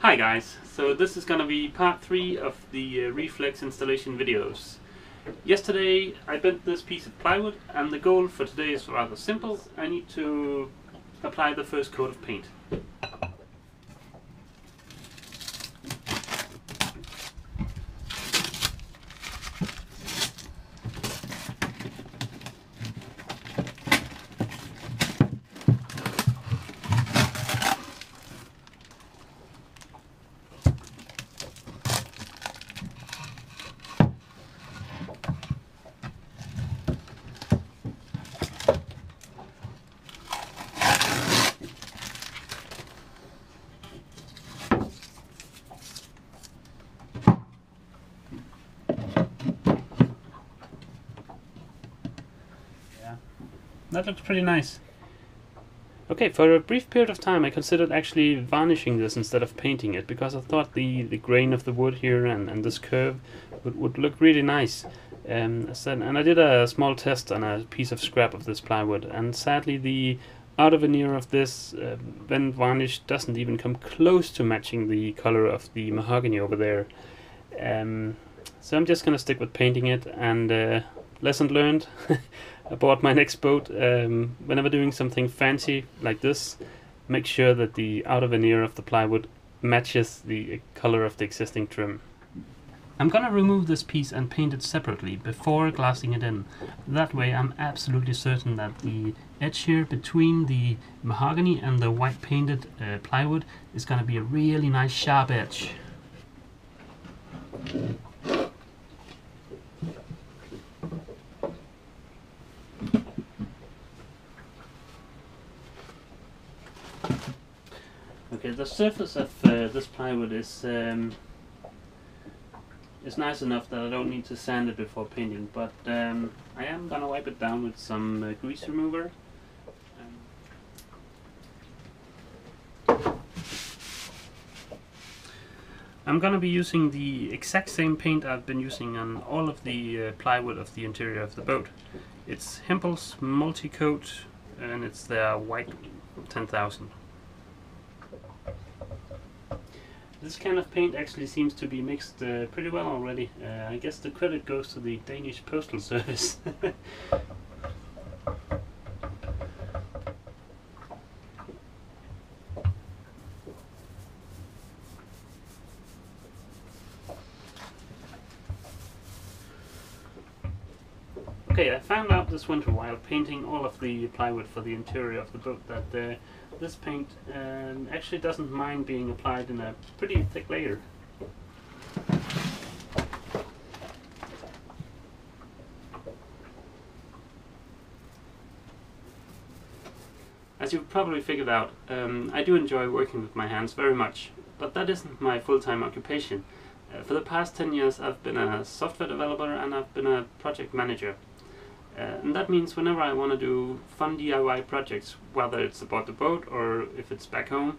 Hi guys, so this is going to be part 3 of the uh, Refleks installation videos. Yesterday I bent this piece of plywood and the goal for today is rather simple. I need to apply the first coat of paint. That looks pretty nice. Okay, for a brief period of time I considered actually varnishing this instead of painting it because I thought the, the grain of the wood here and, and this curve would, would look really nice. Um, and I did a small test on a piece of scrap of this plywood and sadly the outer veneer of this uh, when varnished doesn't even come close to matching the color of the mahogany over there. Um, so I'm just gonna stick with painting it and uh, lesson learned. about my next boat. Um, whenever doing something fancy like this, make sure that the outer veneer of the plywood matches the color of the existing trim. I'm gonna remove this piece and paint it separately before glassing it in. That way I'm absolutely certain that the edge here between the mahogany and the white painted uh, plywood is gonna be a really nice sharp edge. Okay, the surface of uh, this plywood is um, is nice enough that I don't need to sand it before painting, but um, I am gonna wipe it down with some uh, grease remover. I'm gonna be using the exact same paint I've been using on all of the uh, plywood of the interior of the boat. It's Hempel's Multi-Coat and it's their white 10,000. This kind of paint actually seems to be mixed uh, pretty well already. Uh, I guess the credit goes to the Danish Postal Service. Okay, I found out this winter while painting all of the plywood for the interior of the boat that uh, this paint um, actually doesn't mind being applied in a pretty thick layer. As you've probably figured out, um, I do enjoy working with my hands very much, but that isn't my full-time occupation. Uh, for the past 10 years I've been a software developer and I've been a project manager. Uh, and that means whenever I want to do fun DIY projects, whether it's about the boat or if it's back home,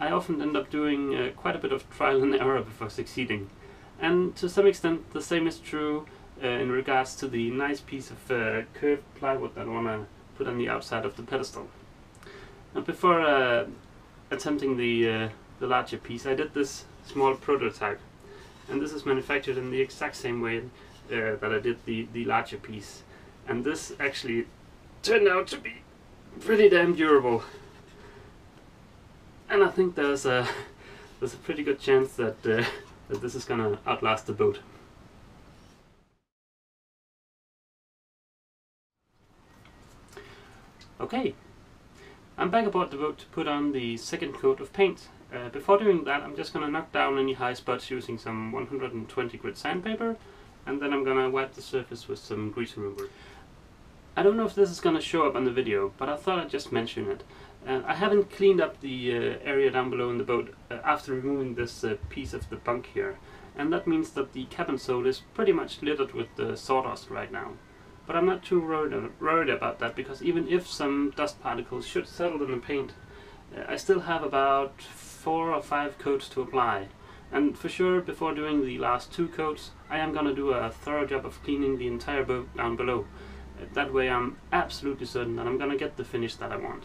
I often end up doing uh, quite a bit of trial and error before succeeding. And to some extent the same is true uh, in regards to the nice piece of uh, curved plywood that I want to put on the outside of the pedestal. And before uh, attempting the, uh, the larger piece I did this small prototype. And this is manufactured in the exact same way that I did the, the larger piece and this actually turned out to be pretty damn durable and I think there's a there's a pretty good chance that uh, that this is gonna outlast the boat. Okay, I'm back aboard the boat to put on the second coat of paint. Uh, before doing that I'm just gonna knock down any high spots using some 120 grit sandpaper and then I'm gonna wipe the surface with some grease remover. I don't know if this is going to show up on the video, but I thought I'd just mention it. Uh, I haven't cleaned up the uh, area down below in the boat uh, after removing this uh, piece of the bunk here, and that means that the cabin sole is pretty much littered with the sawdust right now. But I'm not too worried, worried about that, because even if some dust particles should settle in the paint, uh, I still have about four or five coats to apply. And for sure, before doing the last two coats, I am going to do a thorough job of cleaning the entire boat down below. That way I'm absolutely certain that I'm to get the finish that I want.